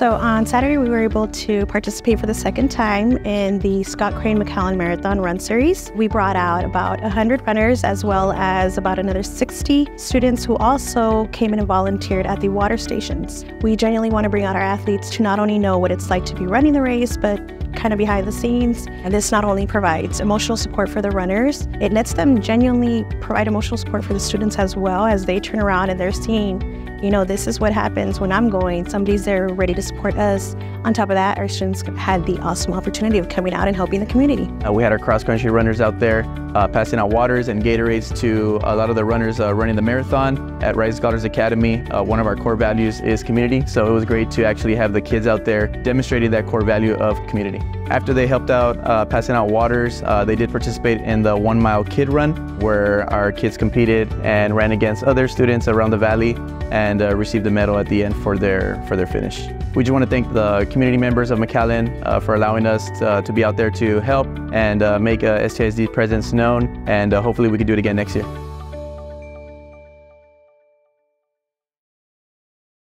So on Saturday, we were able to participate for the second time in the Scott Crane McAllen Marathon Run Series. We brought out about 100 runners as well as about another 60 students who also came in and volunteered at the water stations. We genuinely want to bring out our athletes to not only know what it's like to be running the race, but kind of behind the scenes. And this not only provides emotional support for the runners, it lets them genuinely provide emotional support for the students as well as they turn around and they're seeing you know, this is what happens when I'm going. Somebody's there ready to support us. On top of that, our students had the awesome opportunity of coming out and helping the community. Uh, we had our cross country runners out there uh, passing out waters and Gatorades to a lot of the runners uh, running the marathon at Rising Scholars Academy. Uh, one of our core values is community, so it was great to actually have the kids out there demonstrating that core value of community. After they helped out uh, passing out waters, uh, they did participate in the one mile kid run where our kids competed and ran against other students around the valley and uh, received a medal at the end for their, for their finish. We just want to thank the community members of McAllen uh, for allowing us to, to, be out there to help and uh, make uh, STISD presence known and uh, hopefully we can do it again next year.